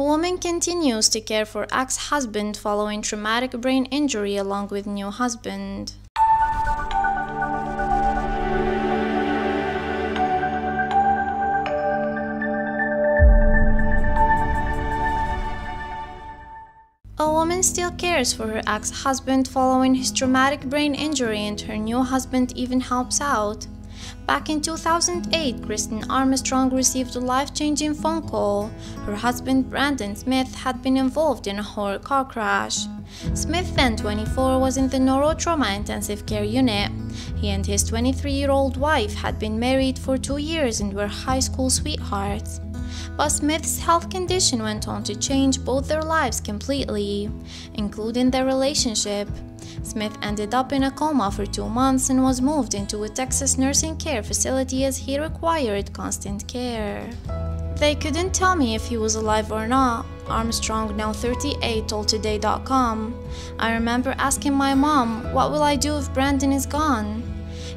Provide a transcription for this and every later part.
A woman continues to care for ex-husband following traumatic brain injury along with new husband. A woman still cares for her ex-husband following his traumatic brain injury and her new husband even helps out. Back in 2008, Kristen Armstrong received a life-changing phone call. Her husband Brandon Smith had been involved in a horror car crash. Smith, then 24, was in the neurotrauma intensive care unit. He and his 23-year-old wife had been married for two years and were high school sweethearts. But Smith's health condition went on to change both their lives completely, including their relationship. Smith ended up in a coma for two months and was moved into a Texas nursing care facility as he required constant care. They couldn't tell me if he was alive or not. Armstrong, now 38, told Today.com. I remember asking my mom, What will I do if Brandon is gone?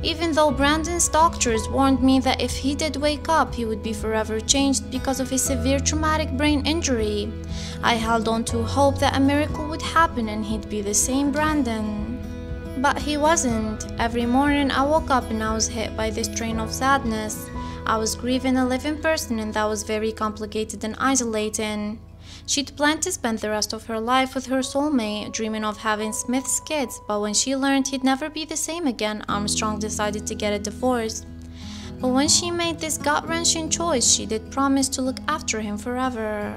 Even though Brandon's doctors warned me that if he did wake up, he would be forever changed because of his severe traumatic brain injury, I held on to hope that a miracle would happen and he'd be the same Brandon. But he wasn't. Every morning I woke up and I was hit by this train of sadness. I was grieving a living person and that was very complicated and isolating. She'd planned to spend the rest of her life with her soulmate, dreaming of having Smith's kids, but when she learned he'd never be the same again, Armstrong decided to get a divorce. But when she made this gut wrenching choice, she did promise to look after him forever.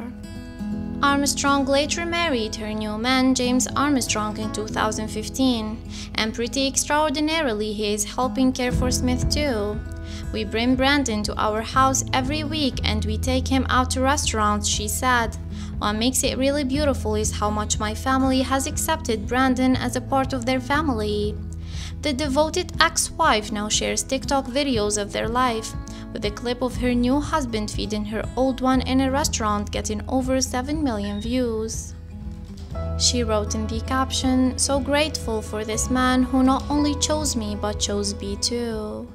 Armstrong later married her new man, James Armstrong, in 2015, and pretty extraordinarily, he is helping care for Smith too. We bring Brandon to our house every week and we take him out to restaurants, she said. What makes it really beautiful is how much my family has accepted Brandon as a part of their family. The devoted ex-wife now shares TikTok videos of their life, with a clip of her new husband feeding her old one in a restaurant getting over 7 million views. She wrote in the caption, So grateful for this man who not only chose me but chose B too.